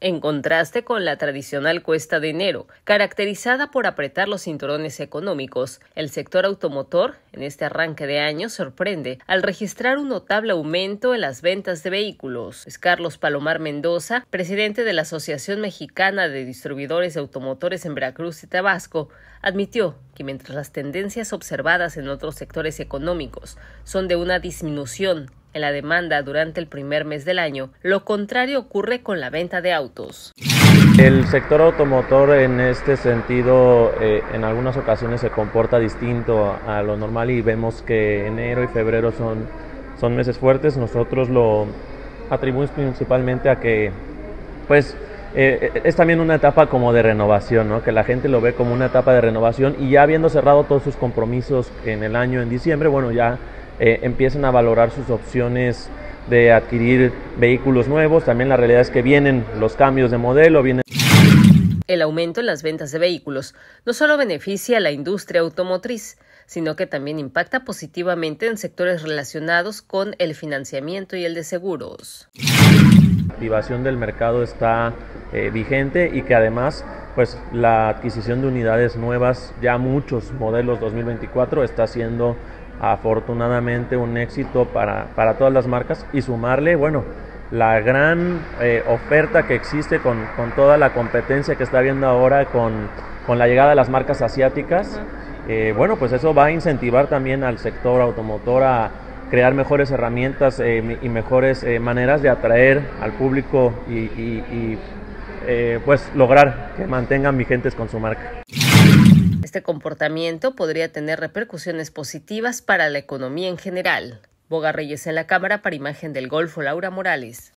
en contraste con la tradicional cuesta de enero, caracterizada por apretar los cinturones económicos. El sector automotor, en este arranque de año, sorprende al registrar un notable aumento en las ventas de vehículos. Carlos Palomar Mendoza, presidente de la Asociación Mexicana de Distribuidores de Automotores en Veracruz y Tabasco, admitió que mientras las tendencias observadas en otros sectores económicos son de una disminución en la demanda durante el primer mes del año, lo contrario ocurre con la venta de autos. El sector automotor en este sentido eh, en algunas ocasiones se comporta distinto a lo normal y vemos que enero y febrero son, son meses fuertes. Nosotros lo atribuimos principalmente a que pues eh, es también una etapa como de renovación, ¿no? que la gente lo ve como una etapa de renovación y ya habiendo cerrado todos sus compromisos en el año en diciembre, bueno, ya eh, empiezan a valorar sus opciones de adquirir vehículos nuevos. También la realidad es que vienen los cambios de modelo, vienen... El aumento en las ventas de vehículos no solo beneficia a la industria automotriz, sino que también impacta positivamente en sectores relacionados con el financiamiento y el de seguros. La activación del mercado está eh, vigente y que además pues la adquisición de unidades nuevas, ya muchos modelos 2024 está siendo afortunadamente un éxito para, para todas las marcas y sumarle, bueno, la gran eh, oferta que existe con, con, toda la competencia que está habiendo ahora con, con la llegada de las marcas asiáticas, eh, bueno, pues eso va a incentivar también al sector automotor a crear mejores herramientas eh, y mejores maneras de atraer al público y, y, y pues lograr que mantengan vigentes con su marca. Este comportamiento podría tener repercusiones positivas para la economía en general. Boga Reyes en la Cámara para Imagen del Golfo, Laura Morales.